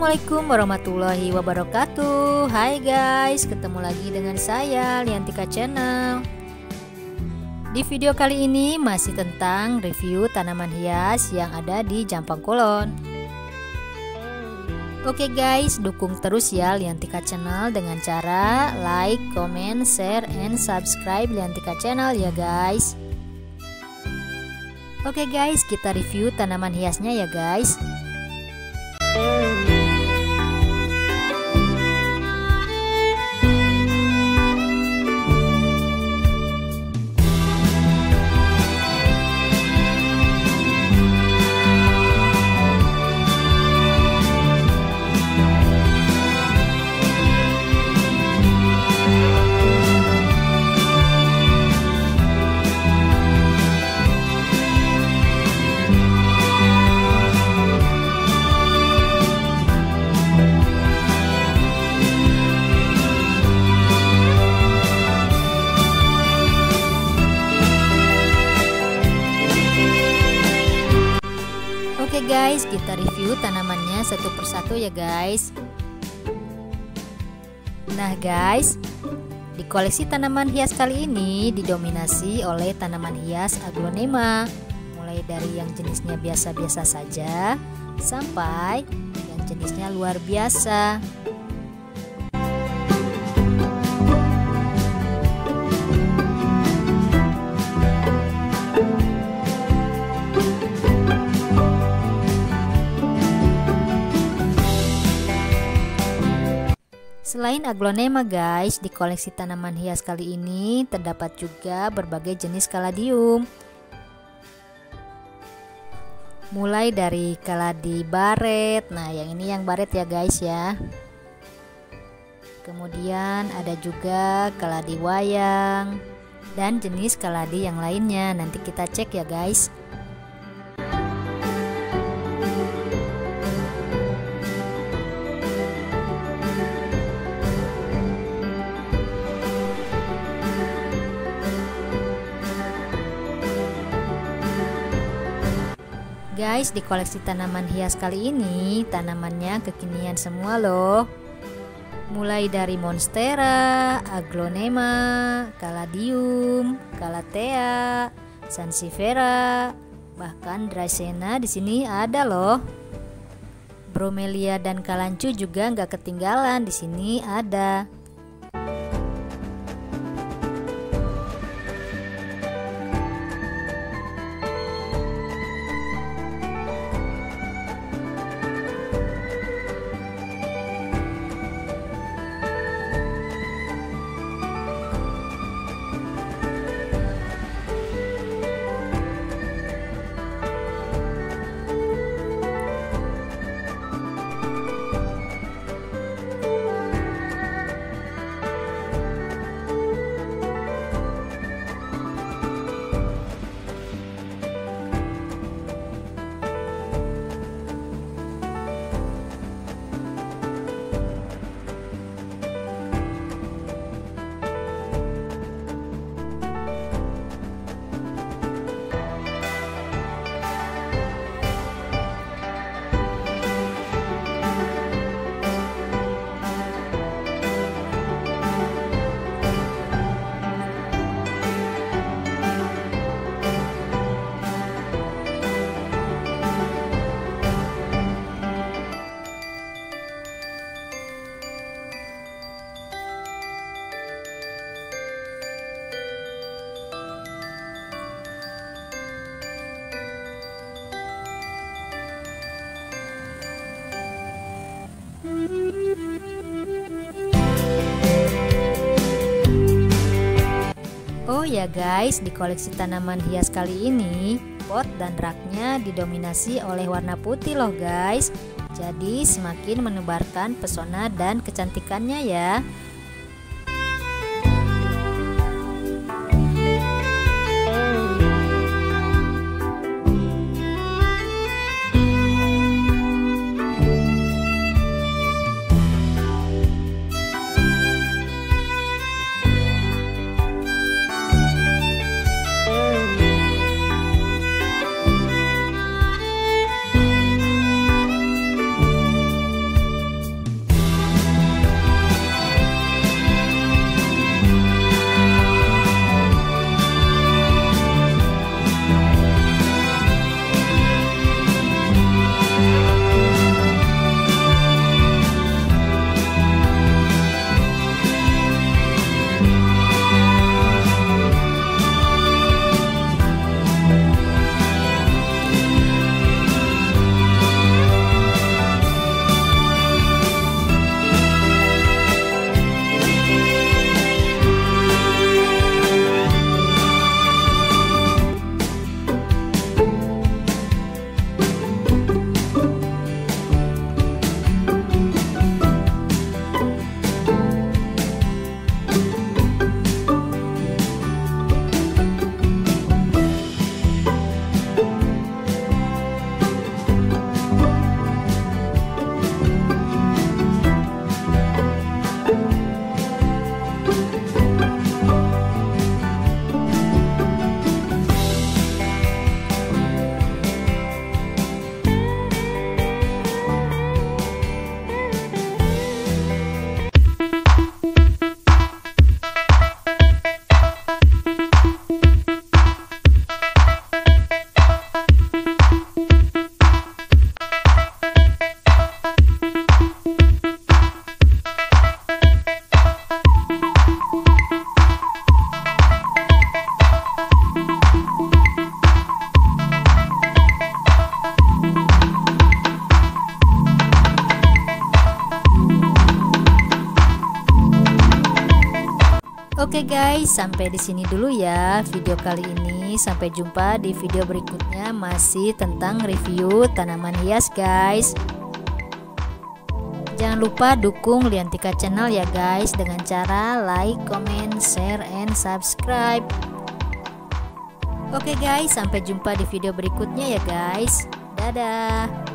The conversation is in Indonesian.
Assalamualaikum warahmatullahi wabarakatuh. Hai guys, ketemu lagi dengan saya Liantika Channel. Di video kali ini masih tentang review tanaman hias yang ada di Jampang Kulon. Oke guys, dukung terus ya Liantika Channel dengan cara like, comment, share, and subscribe Liantika Channel ya guys. Oke guys, kita review tanaman hiasnya ya guys guys, kita review tanamannya satu persatu ya guys. Nah guys, di koleksi tanaman hias kali ini didominasi oleh tanaman hias aglonema, mulai dari yang jenisnya biasa-biasa saja sampai yang jenisnya luar biasa. Selain aglonema guys, di koleksi tanaman hias kali ini terdapat juga berbagai jenis kaladium. Mulai dari kaladi baret, nah yang ini yang baret ya guys ya. Kemudian ada juga kaladi wayang dan jenis kaladi yang lainnya. Nanti kita cek ya guys. Guys, di koleksi tanaman hias kali ini, tanamannya kekinian semua loh. Mulai dari monstera, aglonema, caladium, calathea, sansevieria, bahkan dracaena di sini ada loh. Bromelia dan kalancu juga nggak ketinggalan di sini ada. Ya guys, di koleksi tanaman hias kali ini, pot dan raknya didominasi oleh warna putih loh guys. Jadi semakin menebarkan pesona dan kecantikannya ya. Oke guys, sampai di sini dulu ya video kali ini. Sampai jumpa di video berikutnya masih tentang review tanaman hias guys. Jangan lupa dukung Liantika channel ya guys dengan cara like, comment, share, and subscribe. Oke guys, sampai jumpa di video berikutnya ya guys. Dadah.